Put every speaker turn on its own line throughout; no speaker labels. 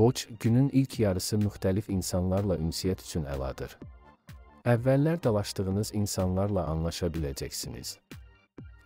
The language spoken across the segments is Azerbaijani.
Qoç günün ilk yarısı müxtəlif insanlarla ünsiyyət üçün əladır. Əvvəllər dalaşdığınız insanlarla anlaşa biləcəksiniz.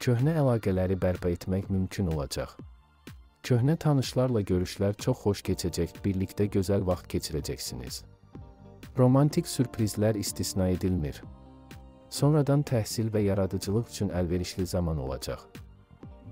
Köhnə əlaqələri bərpa etmək mümkün olacaq. Köhnə tanışlarla görüşlər çox xoş keçəcək, birlikdə gözəl vaxt keçirəcəksiniz. Romantik sürprizlər istisna edilmir. Sonradan təhsil və yaradıcılıq üçün əlverişli zaman olacaq.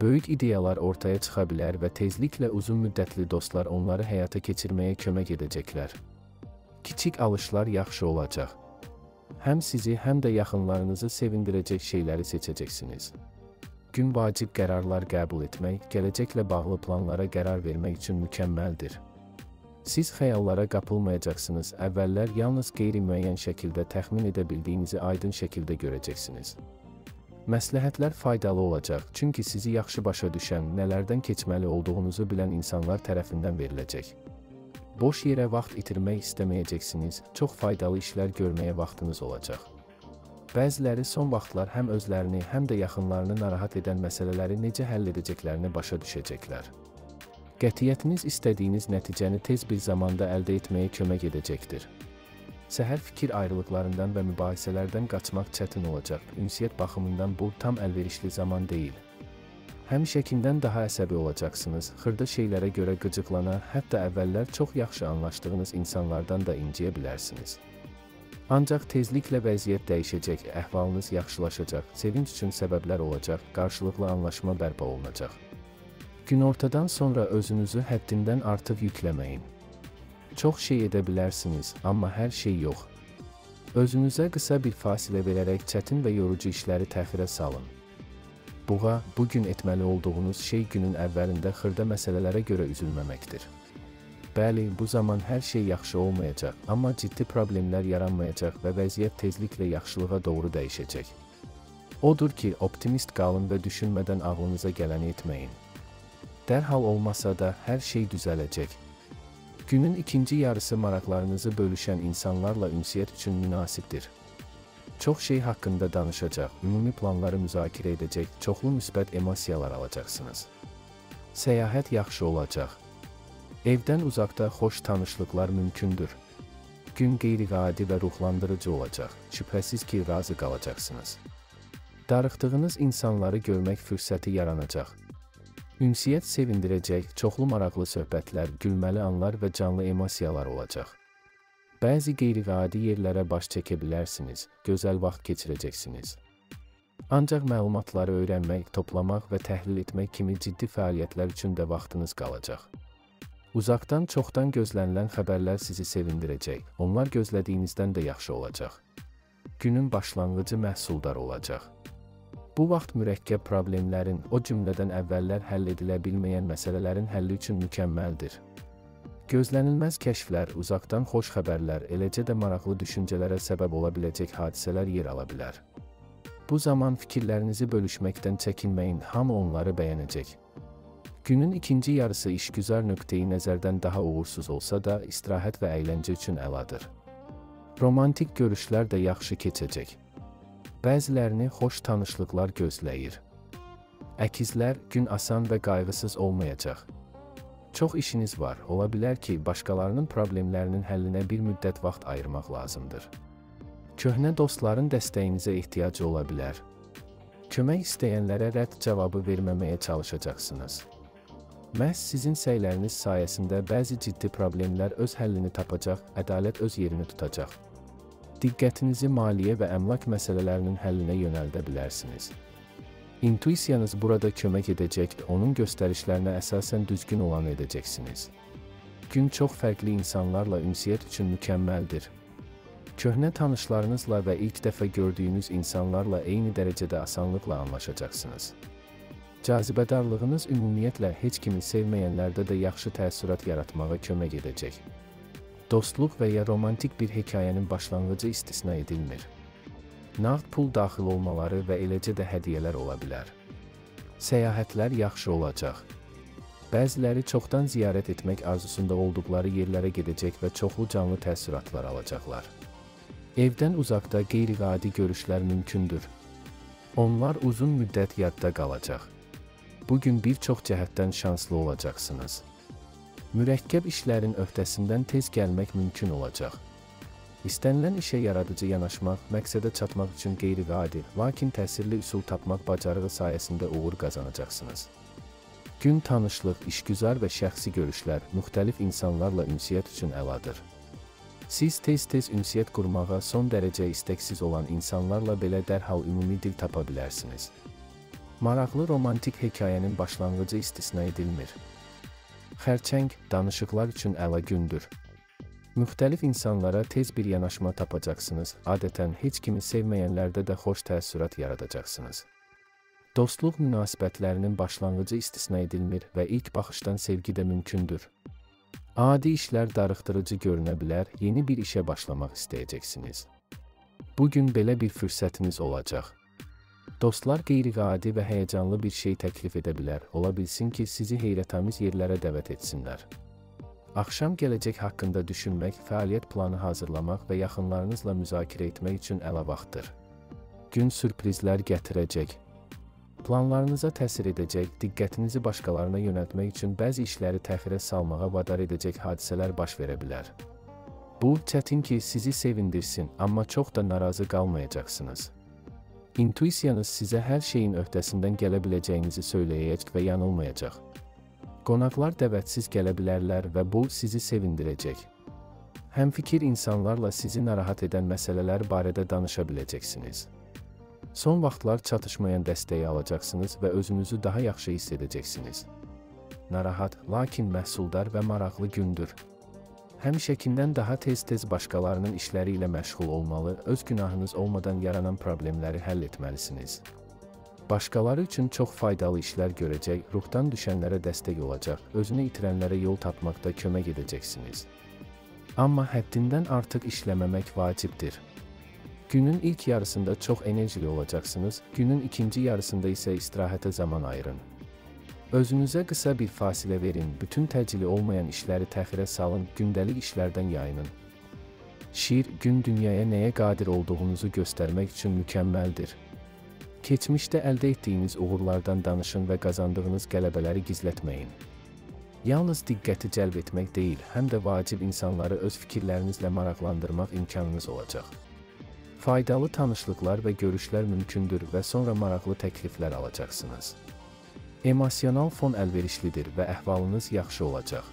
Böyük ideyalar ortaya çıxa bilər və tezliklə uzun müddətli dostlar onları həyata keçirməyə kömək edəcəklər. Kiçik alışlar yaxşı olacaq. Həm sizi, həm də yaxınlarınızı sevindirəcək şeyləri seçəcəksiniz. Gün vacib qərarlar qəbul etmək, gələcəklə bağlı planlara qərar vermək üçün mükəmməldir. Siz xəyallara qapılmayacaqsınız. Əvvəllər yalnız qeyri-müəyyən şəkildə təxmin edə bildiyinizi aydın şəkildə görəcəksiniz. Məsləhətlər faydalı olacaq, çünki sizi yaxşı başa düşən, nələrdən keçməli olduğunuzu bilən insanlar tərəfindən veriləcək. Boş yerə vaxt itirmək istəməyəcəksiniz, çox faydalı işlər görməyə vaxtınız olacaq. Bəziləri son vaxtlar həm özlərini, həm də yaxınlarını narahat edən məsələləri necə həll edəcəklərini başa düşəcəklər. Qətiyyətiniz istədiyiniz nəticəni tez bir zamanda əldə etməyə kömək edəcəkdir. Səhər fikir ayrılıqlarından və mübahisələrdən qaçmaq çətin olacaq. Ünsiyyət baxımından bu tam əlverişli zaman deyil. Həmişəkindən daha əsəbi olacaqsınız. Xırda şeylərə görə qıcıqlana, hətta əvvəllər çox yaxşı anlaşdığınız insanlardan da inciyə bilərsiniz. Ancaq tezliklə vəziyyət dəyişəcək, əhvalınız yaxşılaşacaq, sevinç üçün səbəblər olacaq, qarşılıqlı anlaşma bərpa olunacaq. Günortadan sonra özünüzü həddindən artıq yükləməyin. Çox şey edə bilərsiniz, amma hər şey yox. Özünüzə qısa bir fasilə verərək çətin və yorucu işləri təxirə salın. Buğa, bu gün etməli olduğunuz şey günün əvvəlində xırda məsələlərə görə üzülməməkdir. Bəli, bu zaman hər şey yaxşı olmayacaq, amma ciddi problemlər yaranmayacaq və vəziyyət tezliklə yaxşılığa doğru dəyişəcək. Odur ki, optimist qalın və düşünmədən ağlınıza gələni etməyin. Dərhal olmasa da hər şey düzələcək. Günün ikinci yarısı maraqlarınızı bölüşən insanlarla ünsiyyət üçün münasibdir. Çox şey haqqında danışacaq, ümumi planları müzakirə edəcək, çoxlu müsbət emosiyalar alacaqsınız. Səyahət yaxşı olacaq. Evdən uzaqda xoş tanışlıqlar mümkündür. Gün qeyri-adi və ruhlandırıcı olacaq. Şübhəsiz ki, razı qalacaqsınız. Darıxdığınız insanları görmək fürsəti yaranacaq. Ünsiyyət sevindirəcək, çoxlu maraqlı söhbətlər, gülməli anlar və canlı emosiyalar olacaq. Bəzi qeyri-adi yerlərə baş çəkə bilərsiniz, gözəl vaxt keçirəcəksiniz. Ancaq məlumatları öyrənmək, toplamaq və təhlil etmək kimi ciddi fəaliyyətlər üçün də vaxtınız qalacaq. Uzaqdan çoxdan gözlənilən xəbərlər sizi sevindirəcək. Onlar gözlədiyinizdən də yaxşı olacaq. Günün başlanğıcı məhsuldar olacaq. Bu vaxt mürəkkəb problemlərin, o cümlədən əvvəllər həll edilə bilməyən məsələlərin həlli üçün mükəmməldir. Gözlənilməz kəşflər, uzaqdan xoş xəbərlər, eləcə də maraqlı düşüncələrə səbəb ola biləcək hadisələr yer ala bilər. Bu zaman fikirlərinizi bölüşməkdən çəkinməyin, hamı onları bəyənəcək. Günün ikinci yarısı işgüzar nöqteyi nəzərdən daha uğursuz olsa da, istirahət və əyləncə üçün əladır. Romantik görüşlər də yaxşı keçəcək. Bəzilərini xoş tanışlıqlar gözləyir. Əkizlər gün asan və qayğısız olmayacaq. Çox işiniz var. Ola bilər ki, başqalarının problemlərinin həllinə bir müddət vaxt ayırmaq lazımdır. Köhnə dostların dəstəyinizə ehtiyacı ola bilər. Kömək istəyənlərə rədd cavabı verməməyə çalışacaqsınız. Məhz sizin səyləriniz sayəsində bəzi ciddi problemlər öz həllini tapacaq, ədalət öz yerini tutacaq diqqətinizi maliyyə və əmlak məsələlərinin həllinə yönəldə bilərsiniz. İntuisiyanız burada kömək edəcək, onun göstərişlərinə əsasən düzgün olanı edəcəksiniz. Gün çox fərqli insanlarla ünsiyyət üçün mükəmməldir. Köhnə tanışlarınızla və ilk dəfə gördüyünüz insanlarla eyni dərəcədə asanlıqla anlaşacaqsınız. Cazibədarlığınız ümumiyyətlə heç kimi sevməyənlərdə də yaxşı təəssürat yaratmağa kömək edəcək dostluq və ya romantik bir hekayənin başlanğıcı istisna edilmir. Nağd pul daxil olmaları və eləcə də hədiyyələr ola bilər. Səyahətlər yaxşı olacaq. Bəziləri çoxdan ziyarət etmək arzusunda olduqları yerlərə gedəcək və çoxlu canlı təəssüratlar alacaqlar. Evdən uzaqda qeyri-adi görüşlər mümkündür. Onlar uzun müddət yadda qalacaq. Bu gün bir çox cəhətdən şanslı olacaqsınız. Mürəkkəb işlərin öhdəsindən tez gəlmək mümkün olacaq. İstənilən işə yaradıcı yanaşmaq, məqsədə çatmaq üçün qeyri-adi, lakin təsirli üsul tapmaq bacarığı sayəsində uğur qazanacaqsınız. Gün tanışlıq, işgüzar və şəxsi görüşlər müxtəlif insanlarla ünsiyyət üçün əladır. Siz tez-tez ünsiyyət qurmağa son dərəcə istəksiz olan insanlarla belə dərhal ümumi dil tapa bilərsiniz. Maraqlı romantik hekayənin başlanğıcı istisna edilmir. Xərçəng danışıqlar üçün əla gündür. Müxtəlif insanlara tez bir yanaşma tapacaqsınız. Adətən heç kimi sevməyənlərdə də xoş təəssürat yaradacaqsınız. Dostluq münasibətlərinin başlanğıcı istisna edilmir və ilk baxışdan sevgi də mümkündür. Adi işlər darıxdırıcı görünə bilər, yeni bir işə başlamaq istəyəcəksiniz. Bu gün belə bir fürsətiniz olacaq. Dostlar qeyri-adi və həyəcanlı bir şey təklif edə bilər. Ola bilsin ki, sizi heyrətamiz yerlərə dəvət etsinlər. Axşam gələcək haqqında düşünmək, fəaliyyət planı hazırlamaq və yaxınlarınızla müzakirə etmək üçün əla vaxtdır. Gün sürprizlər gətirəcək. Planlarınıza təsir edəcək, diqqətinizi başqalarına yönəltmək üçün bəzi işləri təxirə salmağa vadar edəcək hadisələr baş verə bilər. Bu, çətin ki, sizi sevindirsin, amma çox da narazı qalmayacaqsınız. İntuisiyanız sizə hər şeyin öhdəsindən gələ biləcəyinizi söyləyəcək və yanılmayacaq. Qonaqlar dəvətsiz gələ bilərlər və bu sizi sevindirəcək. Həmfikir insanlarla sizi narahat edən məsələlər barədə danışa biləcəksiniz. Son vaxtlar çatışmayan dəstəyi alacaqsınız və özünüzü daha yaxşı hiss edəcəksiniz. Narahat, lakin məhsuldar və maraqlı gündür həmişəkindən daha tez-tez başqalarının işləri ilə məşğul olmalı, öz günahınız olmadan yaranan problemləri həll etməlisiniz. Başqaları üçün çox faydalı işlər görəcək, ruhdan düşənlərə dəstək olacaq, özünü itirənlərə yol tapmaqda kömək edəcəksiniz. Amma həddindən artıq işləməmək vacibdir. Günün ilk yarısında çox enerjili olacaqsınız, günün ikinci yarısında isə istirahətə zaman ayırın. Özünüzə qısa bir fasilə verin, bütün təcili olmayan işləri təxirə salın, gündəlik işlərdən yayının. Şiir gün dünyaya nəyə qadir olduğunuzu göstərmək üçün mükəmməldir. Keçmişdə əldə etdiyiniz uğurlardan danışın və qazandığınız qələbələri gizlətməyin. Yalnız diqqəti cəlb etmək deyil, həm də vacib insanları öz fikirlərinizlə maraqlandırmaq imkanınız olacaq. Faydalı tanışlıqlar və görüşlər mümkündür və sonra maraqlı təkliflər alacaqsınız. Emosional fon əlverişlidir və əhvalınız yaxşı olacaq.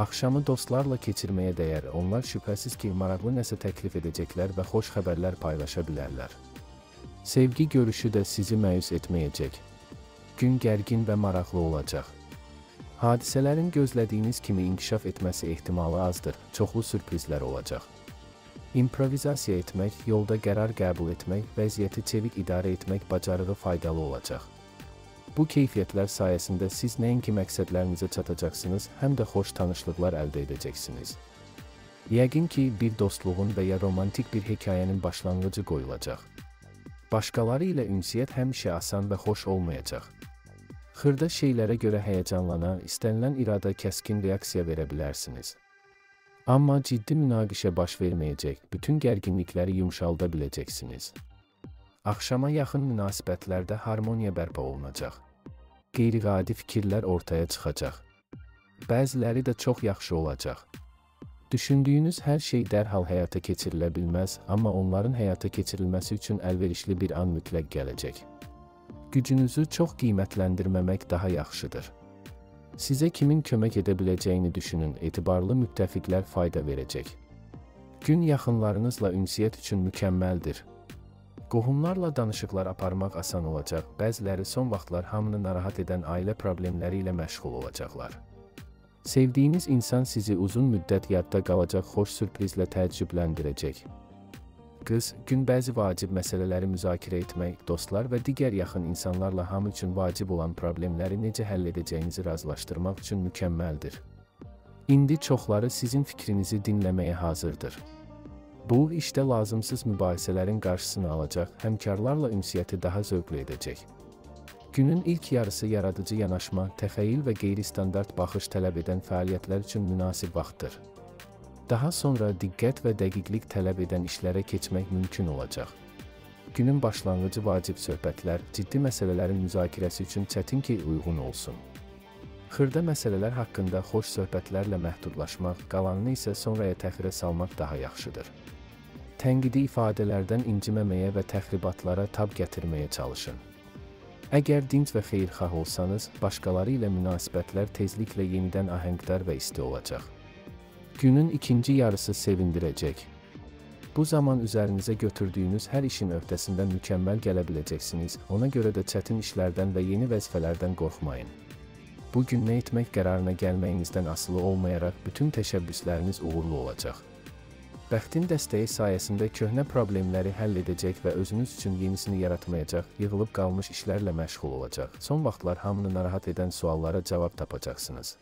Axşamı dostlarla keçirməyə dəyər. Onlar şübhəsiz ki, maraqlı nəsə təklif edəcəklər və xoş xəbərlər paylaşa bilərlər. Sevgi görüşü də sizi məyus etməyəcək. Gün gərgin və maraqlı olacaq. Hadisələrin gözlədiyiniz kimi inkişaf etməsi ehtimalı azdır. Çoxlu sürprizlər olacaq. İmprovizasiya etmək, yolda qərar qəbul etmək, vəziyyəti çevik idarə etmək bacarığı faydalı olacaq. Bu keyfiyyətlər sayəsində siz nəinki məqsədlərinizə çatacaqsınız, həm də xoş tanışlıqlar əldə edəcəksiniz. Yəqin ki, bir dostluğun və ya romantik bir hekayənin başlanğıcı qoyulacaq. Başqaları ilə ünsiyyət həmişə asan və xoş olmayacaq. Xırda şeylərə görə həyəcanlanan, istənilən irada kəskin reaksiya verə bilərsiniz. Amma ciddi münaqişə baş verməyəcək, bütün gərginlikləri yumşalda biləcəksiniz. Axşama yaxın münasibətlərdə harmoniya bərpa olunacaq qeyri-adi fikirlər ortaya çıxacaq. Bəziləri də çox yaxşı olacaq. Düşündüyünüz hər şey dərhal həyata keçirilə bilməz, amma onların həyata keçirilməsi üçün əlverişli bir an mütləq gələcək. Gücünüzü çox qiymətləndirməmək daha yaxşıdır. Sizə kimin kömək edə biləcəyini düşünün, etibarlı müttəfiqlər fayda verəcək. Gün yaxınlarınızla ünsiyyət üçün mükəmməldir. Qohumlarla danışıqlar aparmaq asan olacaq. Bəziləri son vaxtlar hamını narahat edən ailə problemləri ilə məşğul olacaqlar. Sevdiyiniz insan sizi uzun müddət yadda qalacaq xoş sürprizlə təəccübləndirəcək. Qız, gün bəzi vacib məsələləri müzakirə etmək, dostlar və digər yaxın insanlarla hamı üçün vacib olan problemləri necə həll edəcəyinizi razılaşdırmaq üçün mükəmməldir. İndi çoxları sizin fikrinizi dinləməyə hazırdır. Bu, işdə lazımsız mübahisələrin qarşısını alacaq, həmkarlarla ünsiyyəti daha zövqlü edəcək. Günün ilk yarısı yaradıcı yanaşma, təxəyyül və qeyri-standart baxış tələb edən fəaliyyətlər üçün münasib vaxtdır. Daha sonra diqqət və dəqiqlik tələb edən işlərə keçmək mümkün olacaq. Günün başlanğıcı vacib söhbətlər, ciddi məsələlərin müzakirəsi üçün çətin ki, uyğun olsun. Xırda məsələlər haqqında xoş söhbətlərlə məhdudlaşmaq, qalanını isə sonraya təxirə salmaq daha yaxşıdır. Tənqidi ifadələrdən inciməməyə və təxribatlara tab gətirməyə çalışın. Əgər dinc və xeyirxah olsanız, başqaları ilə münasibətlər tezliklə yenidən ahəngdar və isti olacaq. Günün ikinci yarısı sevindirəcək. Bu zaman üzərinizə götürdüyünüz hər işin öhdəsindən mükəmməl gələ biləcəksiniz. Ona görə də çətin işlərdən və yeni vəzifələrdən qorxmayın. Bu gün nə etmək qərarına gəlməyinizdən asılı olmayaraq bütün təşəbbüsləriniz uğurlu olacaq. Bəxtin dəstəyi sayəsində köhnə problemləri həll edəcək və özünüz üçün yenisini yaratmayacaq, yığılıb qalmış işlərlə məşğul olacaq. Son vaxtlar hamını narahat edən suallara cavab tapacaqsınız.